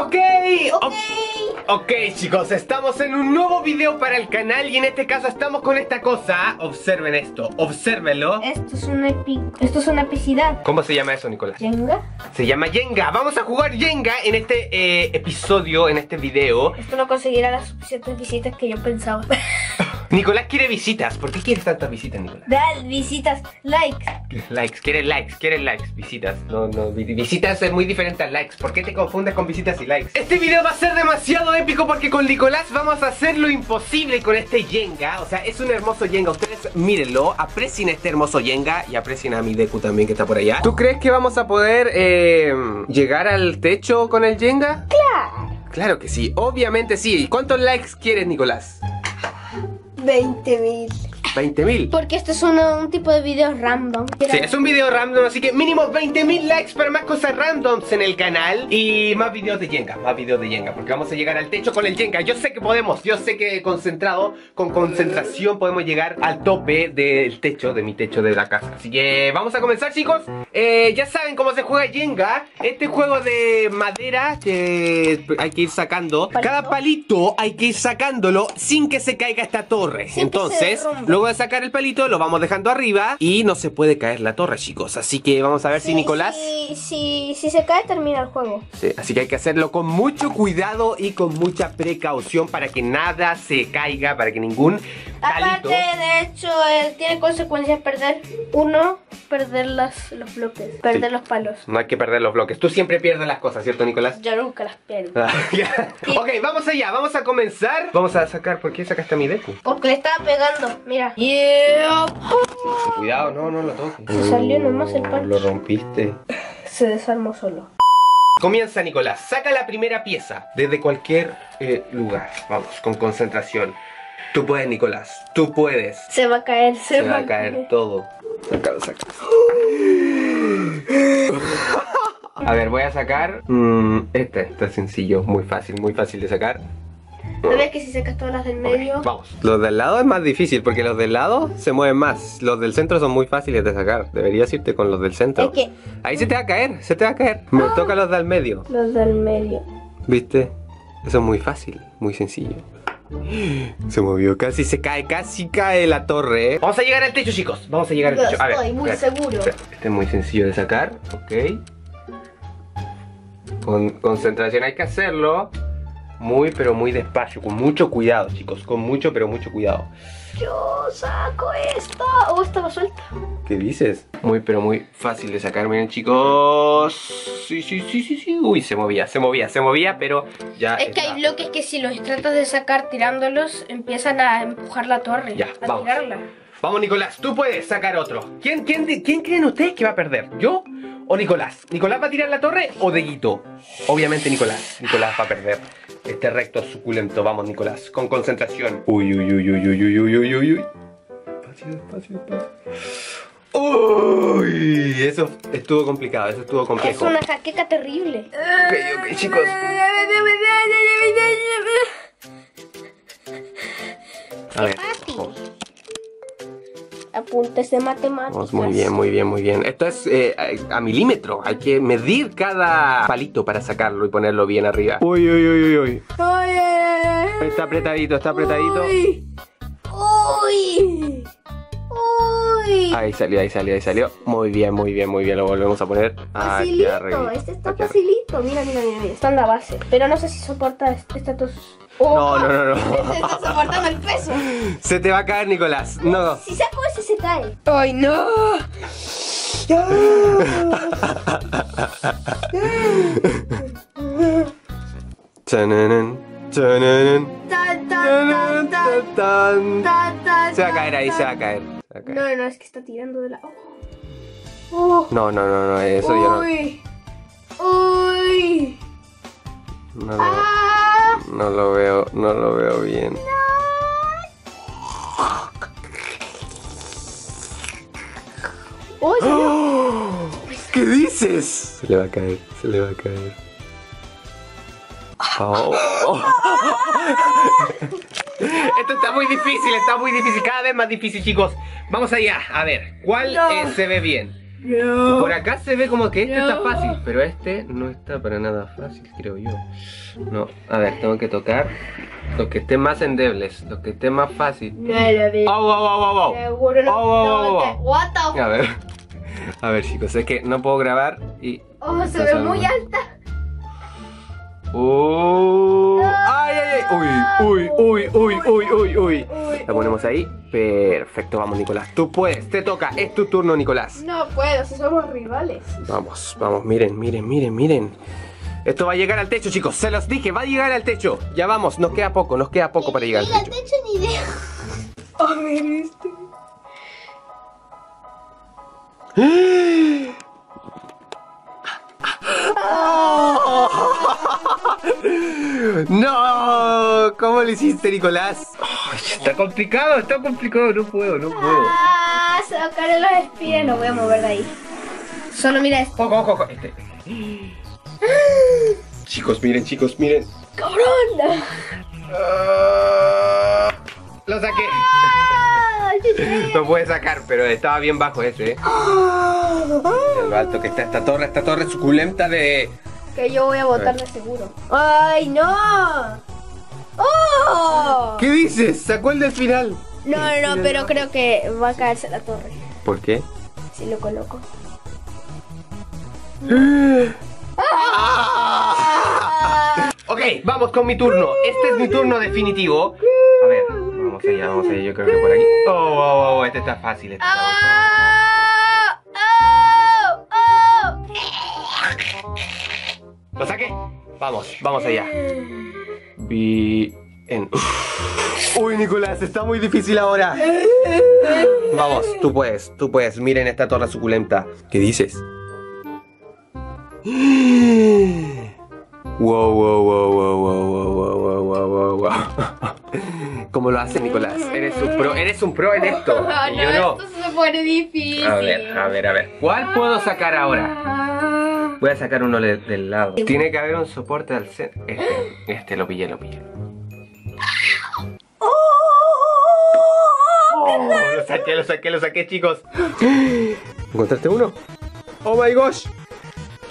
Ok, ok, ok chicos, estamos en un nuevo video para el canal y en este caso estamos con esta cosa Observen esto, obsérvenlo Esto es una. Esto es una epicidad. ¿Cómo se llama eso, Nicolás? ¿Jenga? Se llama Jenga, vamos a jugar Jenga en este eh, episodio, en este video Esto no conseguirá las suficientes visitas que yo pensaba. Nicolás quiere visitas, ¿por qué quieres tantas visitas, Nicolás? Dale, visitas, likes. Likes, quiere likes, quiere likes, visitas No, no, vi- visitas es muy diferente a likes ¿Por qué te confundes con visitas y likes? Este video va a ser demasiado épico porque con Nicolás vamos a hacer lo imposible con este Jenga O sea, es un hermoso Jenga, ustedes mírenlo, aprecien este hermoso Jenga Y aprecien a mi Deku también que está por allá ¿Tú crees que vamos a poder eh, llegar al techo con el Jenga? Claro. Claro que sí, obviamente sí ¿Cuántos likes quieres, Nicolás? 20 mil. 20 mil. Porque esto es una- un tipo de video random. Sí, es un video random, así que mínimo 20.000 likes para más cosas randoms en el canal Y más videos de Jenga, más videos de Jenga Porque vamos a llegar al techo con el Jenga. Yo sé que podemos, yo sé que concentrado, con concentración podemos llegar al tope del techo, de mi techo de la casa. Así que vamos a comenzar chicos. Eh, Ya saben cómo se juega Jenga. Este juego de madera que hay que ir sacando. Cada palito. hay que ir sacándolo sin que se caiga esta torre. Sin Entonces, derrumbe. Luego de sacar el palito lo vamos dejando arriba Y no se puede caer la torre chicos Así que vamos a ver si Nicolás Si, si, si se cae, termina el juego. Sí, así que hay que hacerlo con mucho cuidado y con mucha precaución para que nada se caiga, para que ningún Aparte, palito... de hecho, eh, tiene consecuencias perder uno, perder las, los bloques, perder Sí. los palos. No hay que perder los bloques. Tú siempre pierdes las cosas, ¿cierto, Nicolás? Yo nunca las pierdo. Ah, ok, vamos allá, vamos a comenzar. Vamos a sacar, ¿por qué sacaste a mi Deku? Porque le estaba pegando, mira. Yeah. Cuidado, no, no lo toques. Se salió nomás el pancho. Lo rompiste. Se desarmó solo. Comienza, Nicolás. Saca la primera pieza desde cualquier eh, lugar. Vamos, con concentración. Tú puedes, Nicolás. Tú puedes. Se va a caer, se, Se va a caer todo. Sácalo, sácalo. A ver, voy a sacar mm, este. Este es sencillo, muy fácil, muy fácil de sacar. ¿Sabes que si sacas todas las del medio? Vamos. Los del lado es más difícil porque los del lado se mueven más. Los del centro son muy fáciles de sacar. Deberías irte con los del centro. Es que Ahí se te va a caer, se te va a caer. Me toca los del medio. los del medio. ¿Viste? Eso es muy fácil, muy sencillo. Se movió, casi se cae, casi cae la torre. ¿eh? Vamos a llegar al techo, chicos. Vamos a llegar al techo. A ver, estoy muy espera, seguro. espera. Este es muy sencillo de sacar, ok. Con concentración hay que hacerlo. Muy, pero muy despacio, con mucho cuidado, chicos. Con mucho, pero mucho cuidado. Yo saco esta. Oh, estaba suelta. ¿Qué dices? Muy, pero muy fácil de sacar. Miren, chicos. Sí, sí, sí, sí, sí. Uy, se movía, se movía, se movía, pero ya. Es que hay bloques que si los tratas de sacar tirándolos, empiezan a empujar la torre. Ya, a vamos. tirarla. Vamos, Nicolás, tú puedes sacar otro. ¿Quién, quién, quién creen ustedes que va a perder? ¿Yo o Nicolás? ¿Nicolás va a tirar la torre o Deguito? Obviamente Nicolás. Nicolás va a perder. Este recto suculento. Vamos, Nicolás. Con concentración. Uy, uy, uy, uy, uy, uy, uy, uy, uy, uy. Despacio, despacio, despacio. Uy, eso estuvo complicado, eso estuvo Es complejo. una jaqueca terrible. Ok, ok, chicos. A ver. Apuntes de matemáticas. Vamos, muy bien, muy bien, muy bien. Esto es eh, a milímetro. Hay que medir cada palito para sacarlo y ponerlo bien arriba. Uy, uy, uy, uy, uy. Está apretadito, está apretadito. Uy. Uy. Uy. Ahí salió, ahí salió, ahí salió. Muy bien, muy bien, muy bien. Lo volvemos a poner. Facilito, arriba. este está Aquí facilito. Mira, mira, mira, mira. Está en la base. Pero no sé si soporta esta tos. Oh, No, no, no, no. Este está soportando el peso. Se te va a caer, Nicolás. No. Si saco ese se cae. ¡Ay, no! Tananan, tananan, Tan, tan, tananan, tan, tan, tan. tan, tan, Se va a caer ahí, se va a caer. Se. No, no, es que está tirando de la. Oh. No, no, no, no. Eso yo no. Uy. Uy. No lo, Ah. no lo veo, le va a caer, se le va a caer. Oh. Esto está muy difícil, está muy difícil, cada vez más difícil, chicos. Vamos allá, a ver, ¿cuál No. eh, se ve bien? No. Por acá se ve como que este está fácil, pero este no está para nada fácil, creo yo. No, a ver, tengo que tocar los que estén más endebles, los que estén más fácil. No lo vi. ¡Oh, oh, oh, oh, oh! Seguro no. Oh, oh, oh, oh. What the A ver, a ver chicos, es que no puedo grabar y... Oh, se ve muy alta. ¡Oh! ¡Ay, ay, ay! ¡Uy, uy, uy, uy, uy, uy! La ponemos ahí. Perfecto, vamos Nicolás. Tú puedes, te toca, es tu turno Nicolás. No puedo, si somos rivales. Vamos, vamos, miren, miren, miren, miren. Esto va a llegar al techo, chicos. Se los dije, va a llegar al techo. Ya vamos, nos queda poco, nos queda poco para llegar al techo. techo ni idea. Este. No, ¿cómo lo hiciste, Nicolás? Está complicado, está complicado, no puedo, no puedo. Ah, sacaré los espías, no voy a mover de ahí. Solo mira esto. Ojo, ojo, ojo, este. Chicos, miren, chicos, miren. ¡Cabrón! Ah, Lo saqué. Lo puede sacar, pero estaba bien bajo ese, ¿eh? Lo alto que está esta torre, esta torre suculenta de... Que yo voy a votar de seguro. ¡Ay, no! ¡Oh! ¿Qué dices? Sacó el del final. No, no, no, pero creo que va a caerse la torre. ¿Por qué? Si lo coloco. Ok, vamos con mi turno. Este es mi turno definitivo. Vamos allá, vamos allá. Yo creo que por aquí. Oh, oh, oh, este está fácil. Este está. ¡Oh! ¡Oh! ¿Lo saqué? Vamos, vamos allá. Bien. Uy, Nicolás, está muy difícil ahora. Vamos, tú puedes, tú puedes. Miren esta torre suculenta. ¿Qué dices? Wow, wow, wow, wow, wow, wow, wow, wow, wow, wow. ¿Cómo lo hace Nicolás? Eres un pro, eres un pro en esto. Ah, Y yo no. esto se pone difícil. A ver, a ver, a ver. ¿Cuál puedo sacar ahora? Ah. Voy a sacar uno de- del lado. Tiene que haber un soporte al centro. Este, este lo pillé, lo pillé. Oh, lo saqué, lo saqué, lo saqué, chicos. ¿Encontraste uno? Oh my gosh.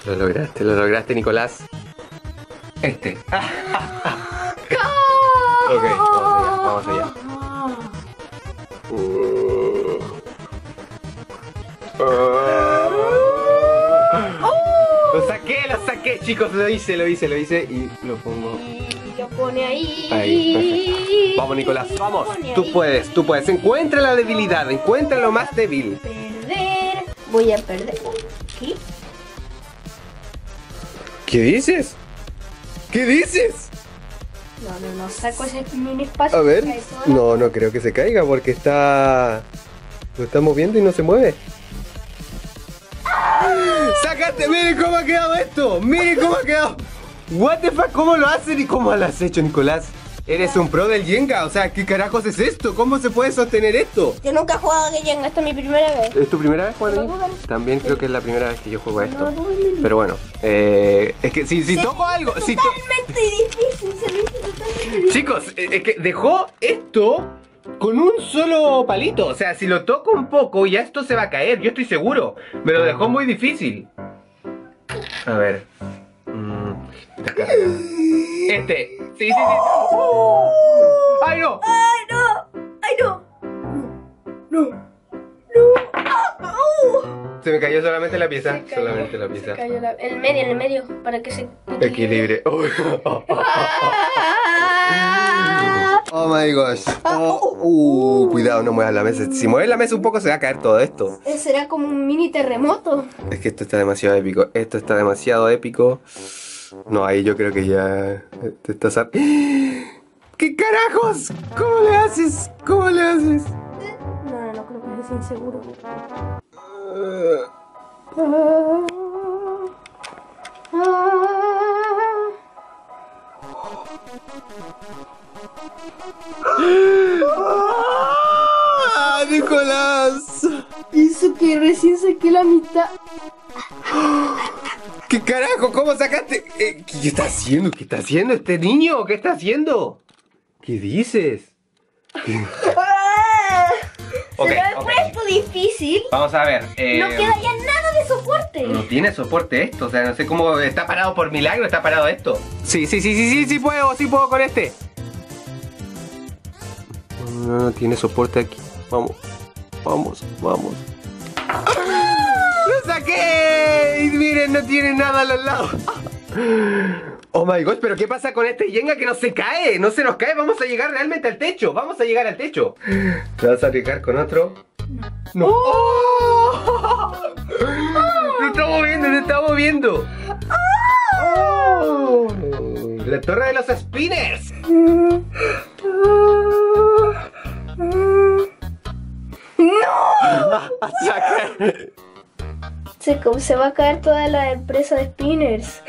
Lo lograste, lo lograste, Nicolás. Este. Ok, vamos allá, vamos allá. Lo saqué, lo saqué, chicos, lo hice, lo hice, lo hice y lo pongo. Y lo pone ahí. Vamos, Nicolás, vamos. Tú ahí. puedes, tú puedes. Encuentra la debilidad, encuentra lo más débil. Perder. Voy a perder. ¿Qué? ¿Qué dices? ¿Qué dices? No, no, no. Saco ese mini espacio. A ver. No, no creo que se caiga porque está. Lo está moviendo y no se mueve. ¡Sácate! ¡Miren cómo ha quedado esto! ¡Miren cómo ha quedado! ¿What the fuck? ¿Cómo lo hacen y cómo lo has hecho, Nicolás? Eres un pro del Jenga, o sea, ¿qué carajos es esto? ¿Cómo se puede sostener esto? Yo nunca he jugado de Jenga, esta es mi primera vez. ¿Es tu primera vez jugando? También creo que es la primera vez que yo juego a esto. No, no, no. Pero bueno, eh, es que si, si toco algo, si to- difícil, se me hizo totalmente difícil. Chicos, eh, es que dejó esto con un solo palito. O sea, si lo toco un poco, ya esto se va a caer, yo estoy seguro. Me lo dejó muy difícil. A ver. Mm. Este. Sí, sí, sí. ¡Oh! ¡Ay, no! ¡Ay, no! ¡Ay, no! No. No. Se me cayó solamente la pieza. Cayó, Solamente la se pieza. cayó la- el medio, el medio, para que se Equilibre. Ah. Oh my gosh. Oh, uh, cuidado, no muevas la mesa. Si mueves la mesa un poco se va a caer todo esto. Eh, Será como un mini terremoto. Es que esto está demasiado épico. Esto está demasiado épico. No, ahí yo creo que ya te estás... a- ¿Qué carajos? ¿Cómo le haces? ¿Cómo le haces? No, no, no, creo que es inseguro. ¡Ah, Nicolás! Hizo que recién saqué la mitad. ¿Qué carajo? ¿Cómo sacaste? Eh, ¿Qué está haciendo? ¿Qué está haciendo este niño? ¿Qué está haciendo? ¿Qué dices? Ah. Ok, Se difícil. Vamos a ver. eh, No queda ya nada soporte. No tiene soporte esto, o sea, no sé cómo está parado por milagro, está parado esto. Sí, sí, sí, sí, sí, sí puedo, sí puedo con este. No, no tiene soporte aquí. Vamos, vamos, vamos. ¡Lo saqué! Y miren, no tiene nada a los lados. Oh my gosh, pero ¿qué pasa con este Jenga que no se cae? No se nos cae, vamos a llegar realmente al techo. Vamos a llegar al techo. ¿Te vas a arriesgar con otro? No. ¡Oh! Se está moviendo, se está moviendo. ¡Oh! La torre de los spinners. ¡No! Se, se va a caer toda la empresa de spinners.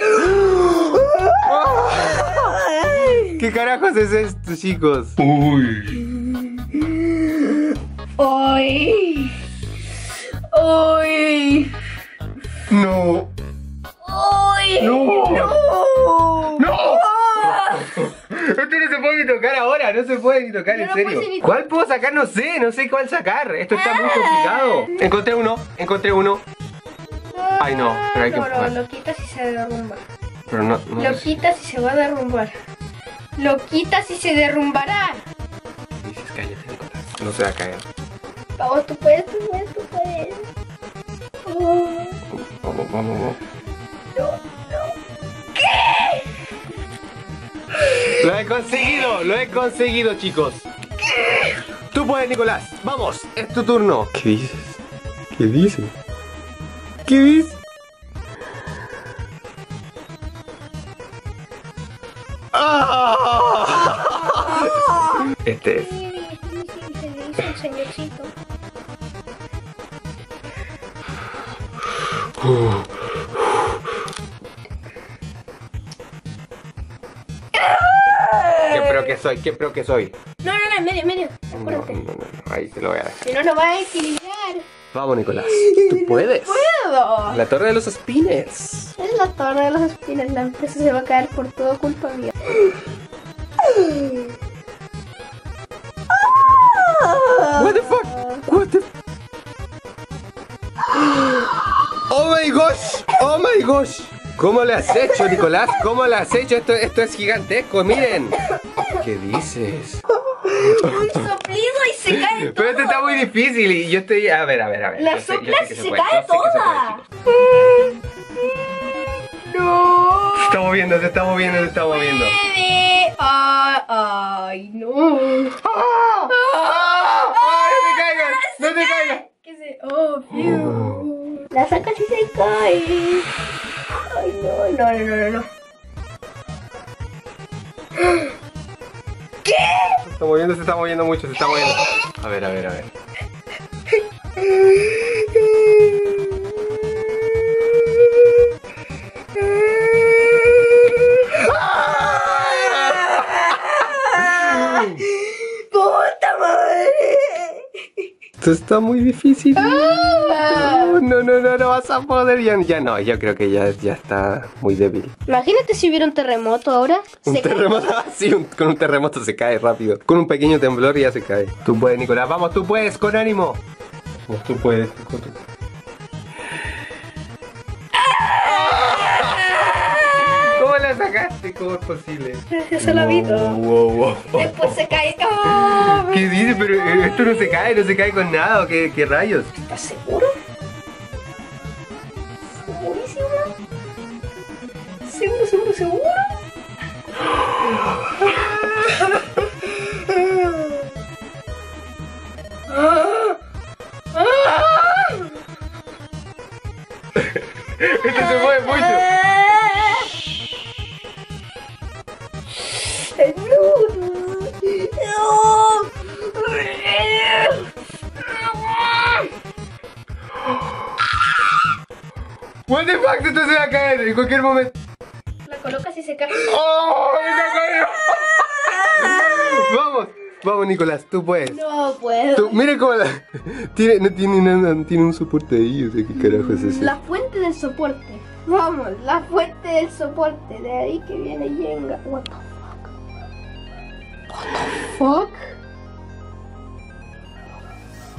¿Qué carajos es esto, chicos? Uy. ¡Ay! ¡Ay! No. ¡Ay! No. ¡No! ¡No! Esto no se puede ni tocar ahora, no se puede ni tocar, No en serio. ni- ¿Cuál puedo sacar? No sé, no sé cuál sacar. Esto está muy complicado. Encontré uno, encontré uno. Ay, no, pero hay que no, lo quitas y se derrumba. Pero no, no Lo quitas y se va a derrumbar. Lo quitas y se derrumbará. Dices, cállate. No se va a caer. Vamos, tú puedes, tú puedes, tú puedes. Oh, Vamos, vamos, vamos. no, no. Lo he conseguido, lo he conseguido, chicos. Tú puedes, Nicolás. Vamos, es tu turno. ¿Qué dices? ¿Qué dices? ¿Qué dices? ¡Ah! Este es. ¿Qué pro que soy? ¿Qué pro que soy? No, no, no, en medio, en medio. No, no, Acuérdate. no, no, ahí se lo voy a dejar. Si no, no va a equilibrar. Vamos, Nicolás. Tú puedes. ¡Puedo! La torre de los spinners. Es la torre de los espinas. La empresa se va a caer por todo culpa mía. What the fuck? What the Oh my gosh! Oh my gosh! ¿Cómo le has hecho, Nicolás? ¿Cómo le has hecho? Esto, esto es gigantesco, miren. ¿Qué dices? Un soplido y se cae todo. Pero esto está muy difícil y yo estoy... A ver, a ver, a ver. La soplas y se cae toda. No. Se está moviendo, se está moviendo, se está moviendo. Ay, ay, no. ¡Ah! ¡Ah! ¡Ah! ¡No te caigas! ¡No te caigas! Oh, fiu. La sacas y se cae. Ay, no, no, no, no, no. ¿Qué? Se está moviendo, se está moviendo mucho, se está moviendo. A ver, a ver, a ver. ¡Puta madre! Esto está muy difícil. Ah. No, no, no, no, no vas a poder. Ya, ya no, yo creo que ya, ya está muy débil. Imagínate si hubiera un terremoto ahora. Un Se cae. terremoto, sí, un- con un terremoto se cae rápido. Con un pequeño temblor ya se cae. Tú puedes, Nicolás, vamos, tú puedes, con ánimo. Tú puedes. hijo, tú. ¿Cómo la sacaste? ¿Cómo es posible? Gracias a la vida. Wow, wow, wow. Después se cae. ¡Oh! ¿Qué dices? Pero eh, esto no se cae, no se cae con nada. ¿o ¿Qué, qué rayos? ¿Estás seguro? ¿Seguro, seguro, seguro? Esto se mueve mucho. What the fuck, esto se va a caer en cualquier momento. Nicolás, tú puedes. No puedo. Tú, mira cómo la. Tiene, no tiene nada, no tiene un soporte ahí, o sea, ¿qué carajo es eso? La fuente del soporte. Vamos, la fuente del soporte. De ahí que viene Yenga. What the fuck? What the fuck?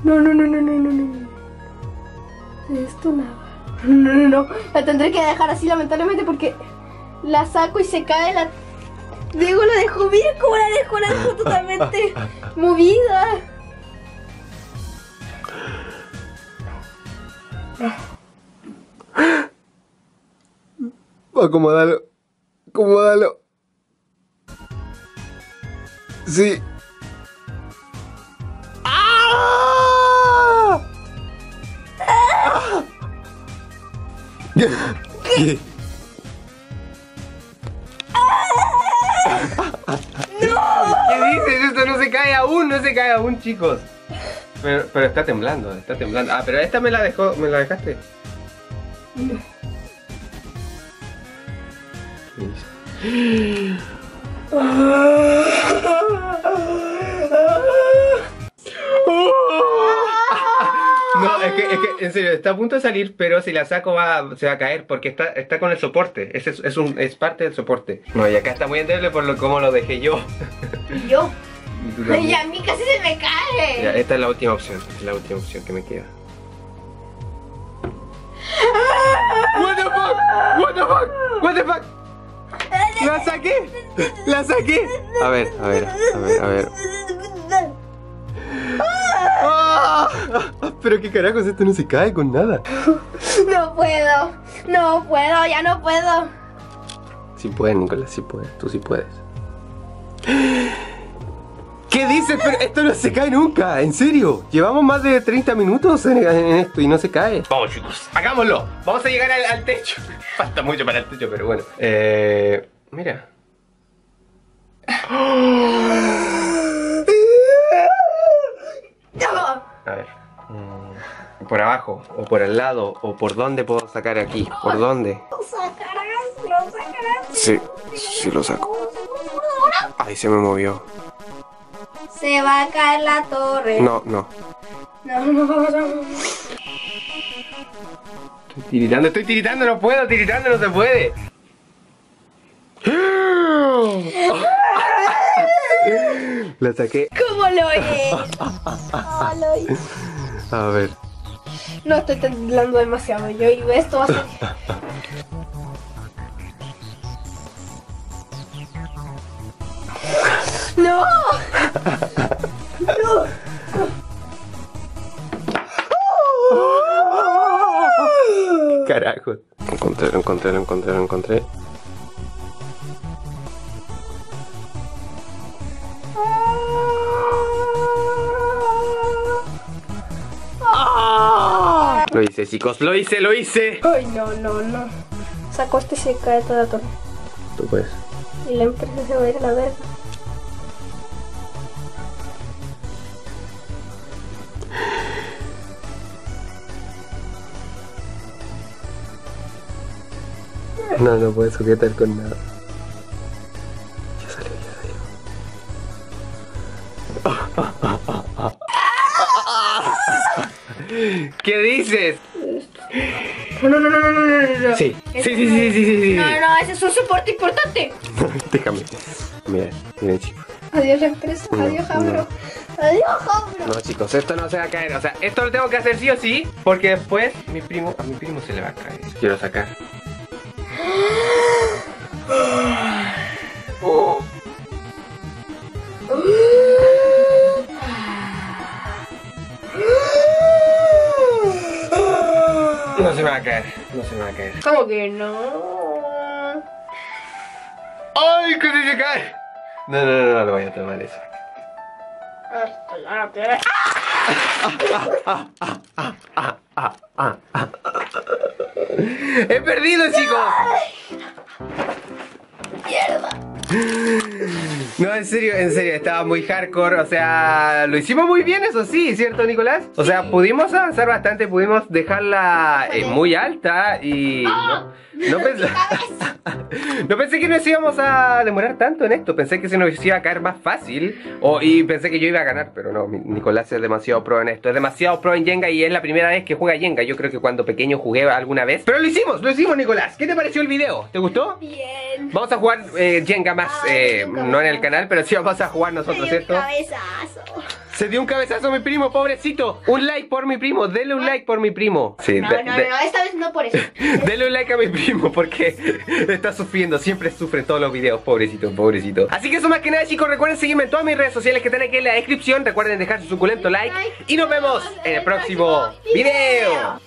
No, no, no, no, no, no, no. Esto nada. No, no, no. La tendré que dejar así lamentablemente porque la saco y se cae la... Diego la dejó, mira cómo la dejó, la dejó totalmente movida. Acomódalo. Acomódalo. Sí. ¡Ah! ¿Qué? ¿Qué aún, no se cae aún, chicos. Pero, pero está temblando, está temblando. Ah, pero esta me la dejó, me la dejaste. No, es que, en serio, está a punto de salir, pero si la saco va, se va a caer porque está, está con el soporte. Es, es, un, es parte del soporte. No, y acá está muy endeble por lo como lo dejé yo. Y yo. También. Y a mí casi se me cae. Ya, esta es la última opción, es la última opción que me queda. What the fuck? What the fuck? What the fuck? La saqué. La saqué. A ver, a ver, a ver, a ver. Ah, Pero qué carajos, esto no se cae con nada. No puedo. No puedo, ya no puedo. Sí puedes, Nicolás, sí puedes, tú sí puedes. ¿Qué dices? Pero esto no se cae nunca, en serio. Llevamos más de 30 minutos en, en esto y no se cae. Vamos chicos, hagámoslo. Vamos a llegar al, al techo. Falta mucho para el techo, pero bueno. Eh, mira. A ver. mm, Por abajo, o por al lado, o por dónde puedo sacar aquí. ¿Por dónde? Lo sacarás, lo sacarás. Sí, sí lo saco. Ahí se me movió. Se va a caer la torre. No, no. No, no, no. Estoy tiritando, estoy tiritando, no puedo, tiritando no se puede. La saqué. ¿Cómo lo es? ¿Cómo lo es? A ver. No estoy temblando demasiado. Yo digo, esto va a ser. ¡No! Carajo. Encontré, lo encontré, lo encontré, lo encontré. Lo hice, chicos, lo hice, lo hice. Ay, no, no, no. Sacó este y se cae toda la torre. Tú puedes. Y la empresa se va a ir a la verga. No, no puedes sujetar con nada. Ya salió, ya salió. ¿Qué dices? No, no, no, no, no, no, no, no. Sí, sí, sí, sí, sí, sí, sí. No, no, ese es un soporte importante. Déjame. Mira, miren chicos. Adiós, empresa. No, Adiós, Jabro. no. Adiós, Jabro. No chicos, esto no se va a caer. O sea, esto lo tengo que hacer sí o sí. Porque después mi primo, a mi primo se le va a caer. Quiero sacar. No se me va a caer, no se me va a caer. ¿Cómo que no? ¡Ay, que se cae! No, no, no, no, no voy a tomar eso. ¡He perdido, chicos! No, en serio, en serio, estaba muy hardcore, o sea, lo hicimos muy bien, eso sí, ¿cierto, Nicolás? O sea, pudimos avanzar bastante, pudimos dejarla eh, muy alta y no, no pensé, no pensé que nos íbamos a demorar tanto en esto, pensé que se nos iba a caer más fácil o, y pensé que yo iba a ganar, pero no, Nicolás es demasiado pro en esto, es demasiado pro en Jenga y es la primera vez que juega Jenga, yo creo que cuando pequeño jugué alguna vez, pero lo hicimos, lo hicimos, Nicolás, ¿qué te pareció el video? ¿Te gustó? Bien. Vamos a jugar eh, Jenga más, Ay, eh, no en el canal, pero sí vamos a jugar nosotros, ¿cierto? cabezazo. Se dio un cabezazo a mi primo, pobrecito. Un like por mi primo, denle un like por mi primo. Sí, No, no, de- no, esta vez no por eso. Denle un like a mi primo porque está sufriendo, siempre sufre en todos los videos, pobrecito, pobrecito. Así que eso más que nada chicos, recuerden seguirme en todas mis redes sociales que están aquí en la descripción, recuerden dejar su suculento like y nos vemos en el próximo video.